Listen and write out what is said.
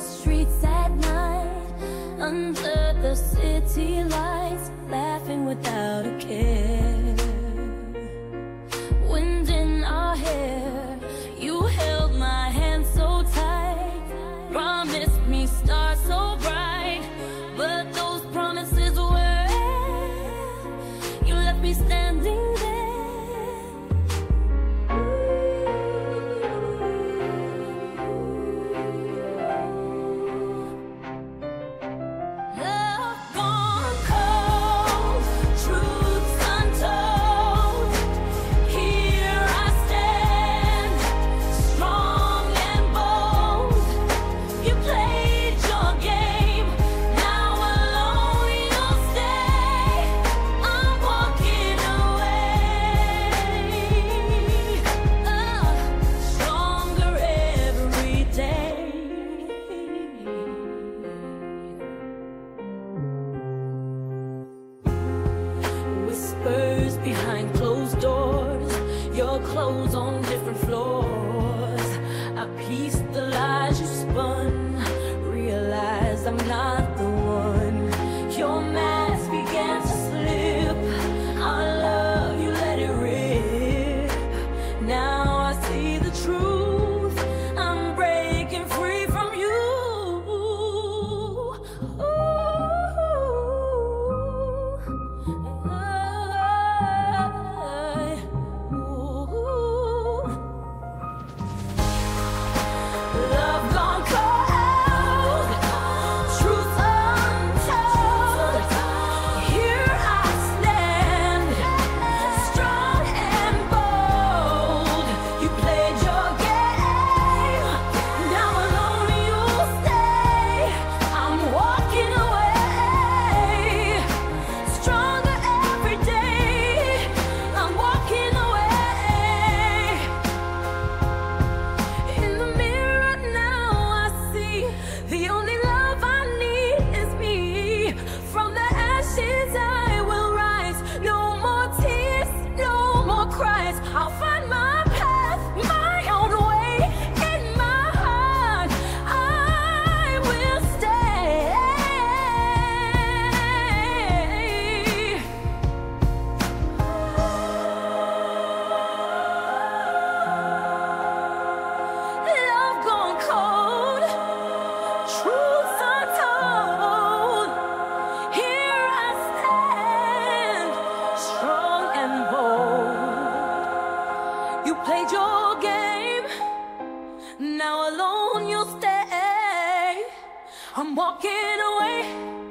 streets at night Under the city lights Laughing without a care. Wind in our hair You held my hand so tight. Promised me stars so bright But those promises were You left me standing clothes on different floors. I pieced the lies you spun, realized I'm not the only now alone you'll stay. I'm walking away.